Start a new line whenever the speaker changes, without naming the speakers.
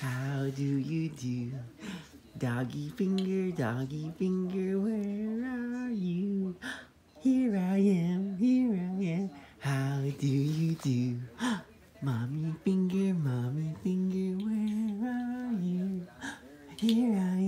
how do you do? Doggy finger, doggy finger, where are you? Here I am, here I am, how do you do? Mommy finger, mommy finger, where are you? Here I